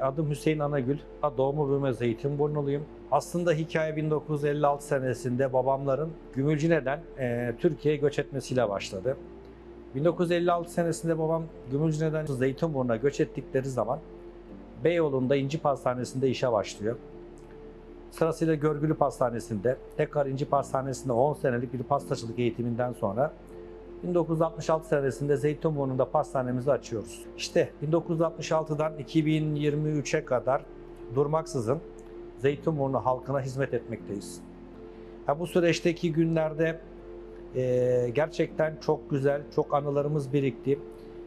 Adım Hüseyin Anagül. Doğumu büyüme Zeytinburnuluyum. Aslında hikaye 1956 senesinde babamların Gümülcine'den e, Türkiye'ye göç etmesiyle başladı. 1956 senesinde babam Gümülcine'den Zeytinburnu'na göç ettikleri zaman Beyoğlu'nda İnci Pastanesi'nde işe başlıyor. Sırasıyla Görgülü Pastanesi'nde, tekrar İnci Pastanesi'nde 10 senelik bir pastacılık eğitiminden sonra 1966 senesinde Zeytinburnu'nda pastanemizi açıyoruz. İşte 1966'dan 2023'e kadar durmaksızın Zeytinburnu halkına hizmet etmekteyiz. Ha, bu süreçteki günlerde e, gerçekten çok güzel, çok anılarımız birikti.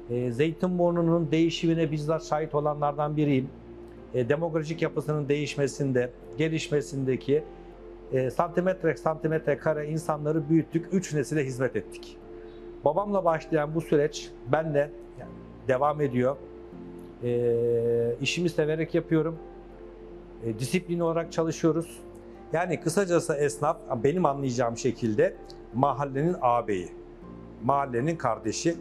E, Zeytinburnu'nun değişimine bizzat şahit olanlardan biriyim. E, demografik yapısının değişmesinde, gelişmesindeki e, santimetre santimetre kare insanları büyüttük, üç nesile hizmet ettik. Babamla başlayan bu süreç benle yani devam ediyor. E, işimi severek yapıyorum. E, disiplin olarak çalışıyoruz. Yani kısacası esnaf benim anlayacağım şekilde mahallenin ağabeyi, mahallenin kardeşi,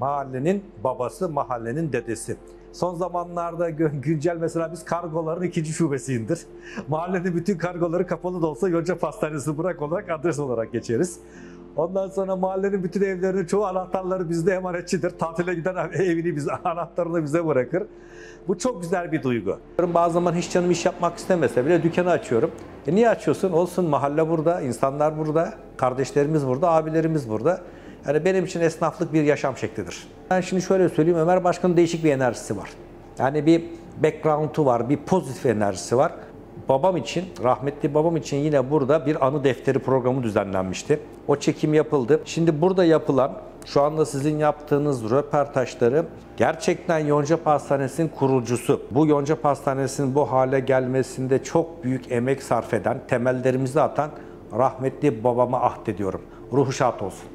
mahallenin babası, mahallenin dedesi. Son zamanlarda güncel mesela biz kargoların ikinci şubesiyimdir. Mahallenin bütün kargoları kapalı da olsa Yonca Pastanesi bırak olarak adres olarak geçeriz. Ondan sonra mahallenin bütün evlerinin çoğu anahtarları bizde emanetçidir. Tatile giden evini bize, anahtarını bize bırakır. Bu çok güzel bir duygu. Bazı zaman hiç canım iş yapmak istemese bile dükkanı açıyorum. E niye açıyorsun? Olsun mahalle burada, insanlar burada, kardeşlerimiz burada, abilerimiz burada. Yani benim için esnaflık bir yaşam şeklidir. Ben şimdi şöyle söyleyeyim, Ömer Başkan'ın değişik bir enerjisi var. Yani bir background'u var, bir pozitif enerjisi var. Babam için, rahmetli babam için yine burada bir anı defteri programı düzenlenmişti. O çekim yapıldı. Şimdi burada yapılan, şu anda sizin yaptığınız röportajları gerçekten Yonca Pastanesi'nin kurucusu, bu Yonca Pastanesi'nin bu hale gelmesinde çok büyük emek sarf eden, temellerimizi atan rahmetli babama ahdediyorum. Ruhu şad olsun.